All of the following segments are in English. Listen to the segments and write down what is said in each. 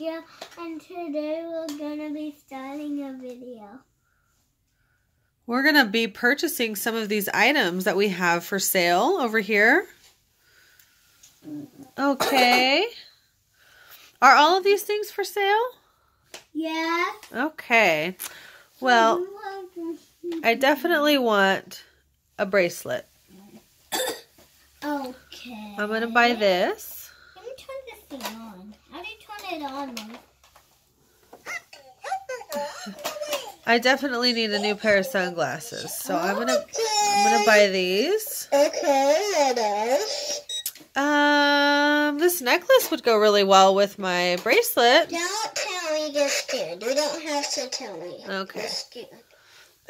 video, and today we're gonna be starting a video. We're going to be purchasing some of these items that we have for sale over here. Okay. Are all of these things for sale? Yeah. Okay. Well, I definitely want a bracelet. Okay. I'm going to buy this. Let me turn this thing on. How do you turn it on? Mom? I definitely need a new pair of sunglasses. So I'm going to I'm to buy these. Okay. Um this necklace would go really well with my bracelet. Don't tell me just scared. You don't have to tell me. Okay.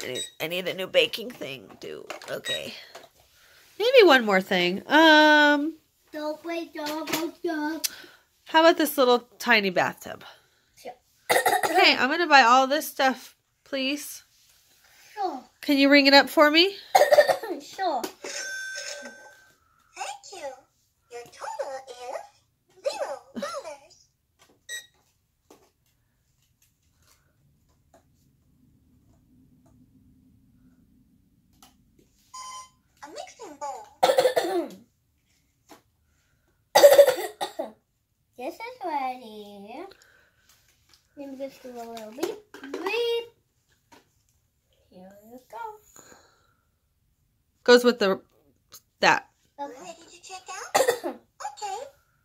I need, I need a new baking thing too. Okay. Maybe one more thing. Um Don't wait, don't don't. How about this little tiny bathtub? Sure. Okay, I'm going to buy all this stuff, please. Sure. Can you ring it up for me? sure. Thank you. Your total is zero dollars. A mixing bowl. this is ready. Let me just do a little beep, beep. Here we go. Goes with the that. Okay. Ready to check out? Okay.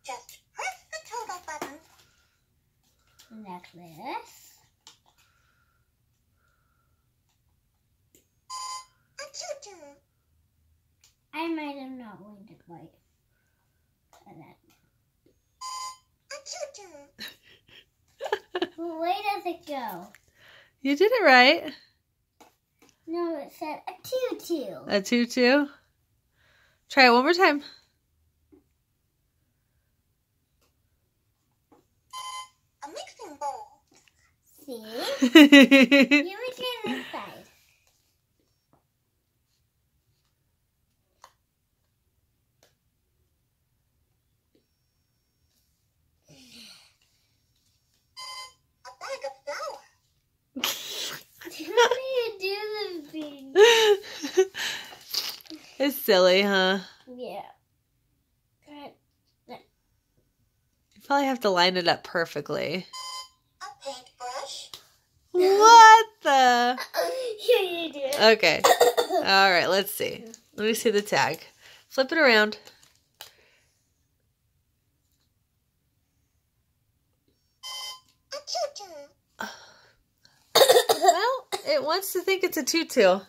Just press the total button. Necklace. A tutu. I might have not learned it right. For that. A tutu. Well, where does it go? You did it right. No, it said a tutu. A tutu. Try it one more time. A mixing bowl. See? Give me to this side. A bag of flour. Do you want me to do the thing? It's silly, huh? Yeah. You probably have to line it up perfectly. A paintbrush. What the? Here you do. Okay. All right, let's see. Let me see the tag. Flip it around. A tutu. Well, it wants to think it's a tutu.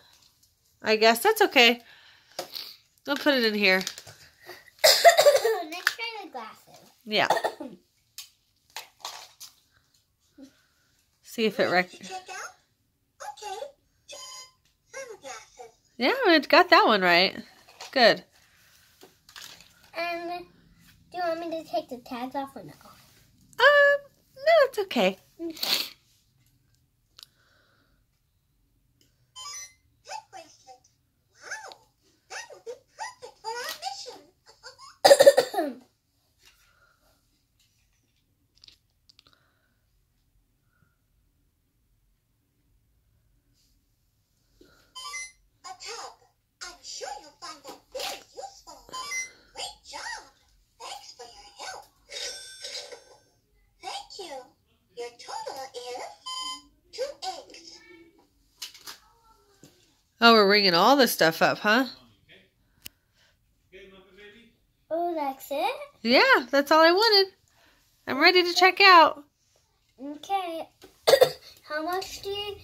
I guess that's okay. I'll put it in here. Next try the glasses. Yeah. See if it rec. Ready to check out? Okay. Yeah, it got that one right. Good. And do you want me to take the tags off or no? Um, no, it's okay. Okay. Head bracelet. Wow. That would be perfect for our mission. A tub. I'm sure you'll find that very useful. Great job. Thanks for your help. Thank you. Your total is two eggs. Oh, we're ringing all this stuff up, huh? oh, that's it? Yeah, that's all I wanted. I'm ready to check out. Okay. How much do you...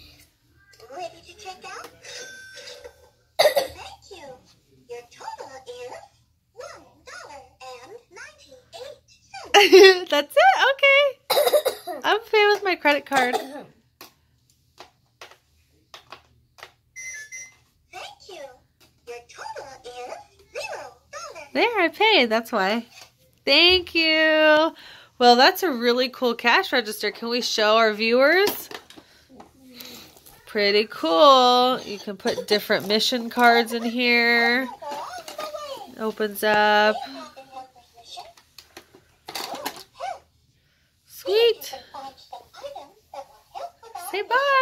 Ready to check out? Thank you. Your total is one dollar and ninety-eight cents. that's it. Okay. I'm fine with my credit card. Thank you. Your total is zero dollars. There, I paid. That's why. Thank you. Well, that's a really cool cash register. Can we show our viewers? Pretty cool. You can put different mission cards in here. Go all the way. Opens up. Have the helper's mission. Oh, help. Sweet. can find some items that will help with our Say bye.